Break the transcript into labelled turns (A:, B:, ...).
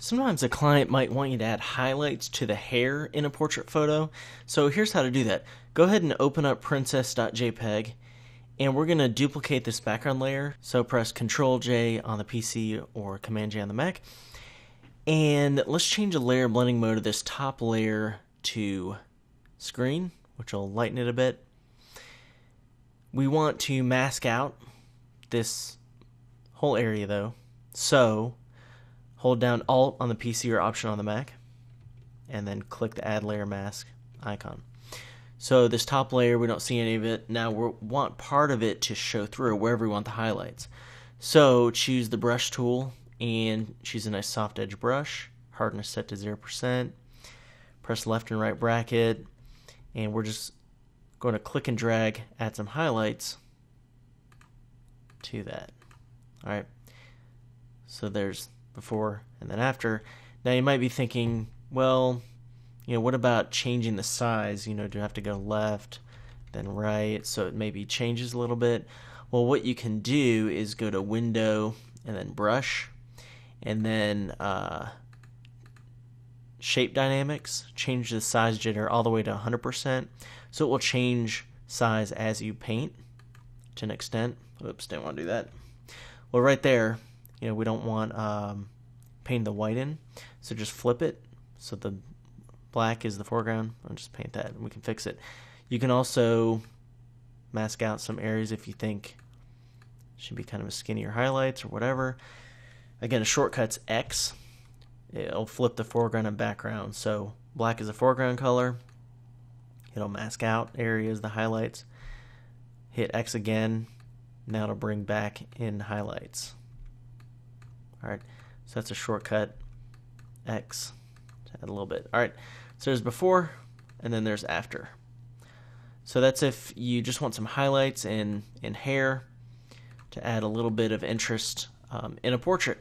A: Sometimes a client might want you to add highlights to the hair in a portrait photo. So here's how to do that. Go ahead and open up princess.jpg and we're going to duplicate this background layer. So press Control J on the PC or Command J on the Mac. And let's change the layer blending mode of this top layer to screen, which will lighten it a bit. We want to mask out this whole area though. So hold down Alt on the PC or Option on the Mac, and then click the Add Layer Mask icon. So this top layer, we don't see any of it. Now we want part of it to show through wherever we want the highlights. So choose the brush tool and choose a nice soft edge brush. Hardness set to 0%. Press left and right bracket. And we're just going to click and drag, add some highlights to that. All right. So there's before and then after. Now you might be thinking, well, you know, what about changing the size? You know, do I have to go left, then right, so it maybe changes a little bit? Well, what you can do is go to Window and then Brush, and then uh, Shape Dynamics, change the size jitter all the way to 100%, so it will change size as you paint to an extent. Oops, didn't want to do that. Well, right there, you know, we don't want um, paint the white in, so just flip it so the black is the foreground. I'll just paint that and we can fix it. You can also mask out some areas if you think should be kind of a skinnier highlights or whatever. Again, a shortcut's X. It'll flip the foreground and background. So black is the foreground color. It'll mask out areas, the highlights. Hit X again. Now it'll bring back in highlights. All right, so that's a shortcut. X to add a little bit. All right, so there's before and then there's after. So that's if you just want some highlights in, in hair to add a little bit of interest um, in a portrait.